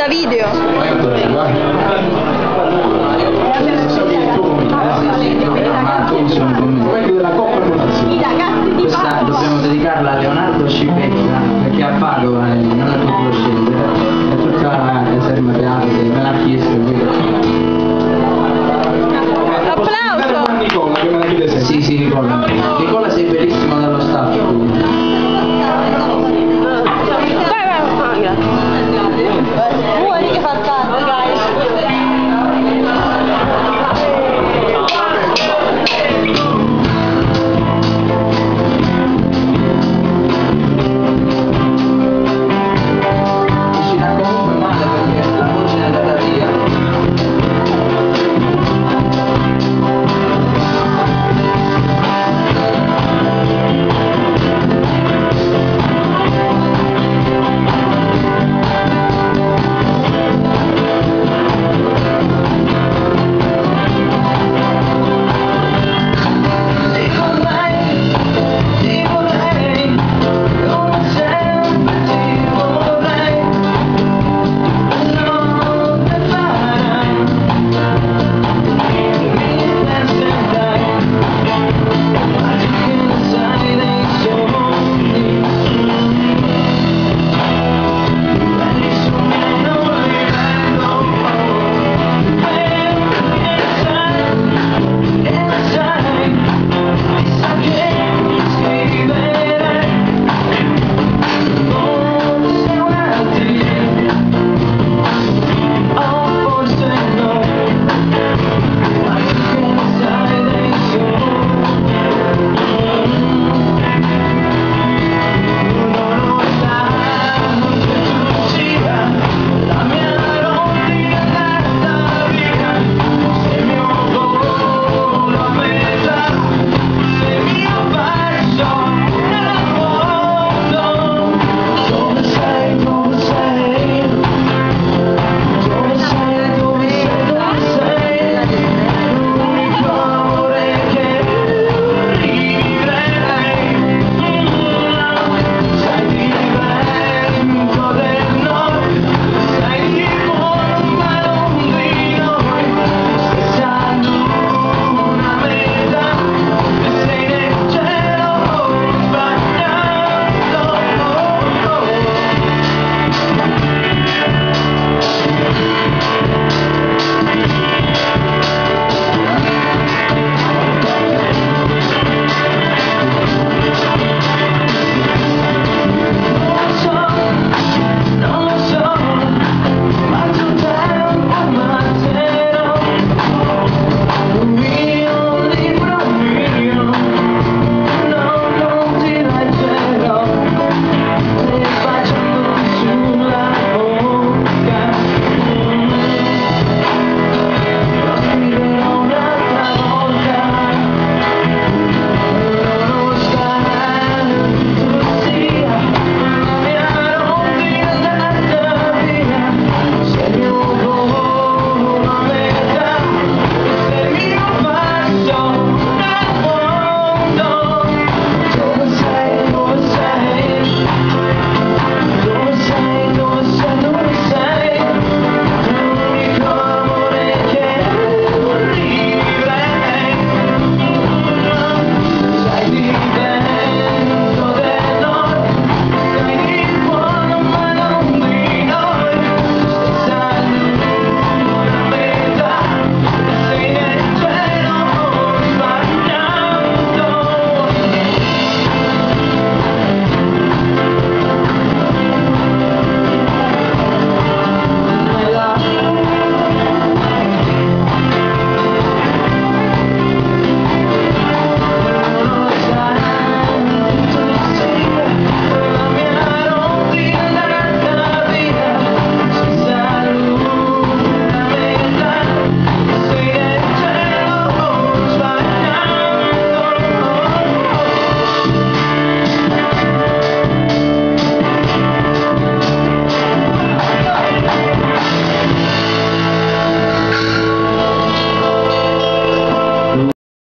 da video. Questa dobbiamo dedicarla